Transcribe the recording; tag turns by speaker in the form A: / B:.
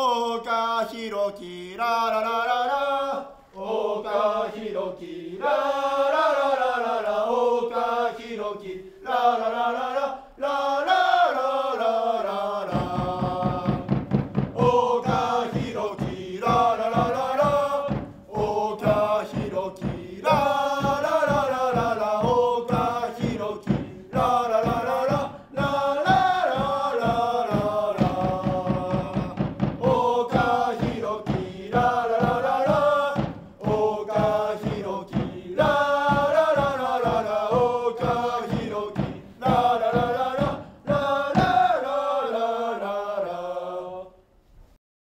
A: 岡ひ樹ラララララ岡ひ樹、ララララララ岡ひ樹ララララララ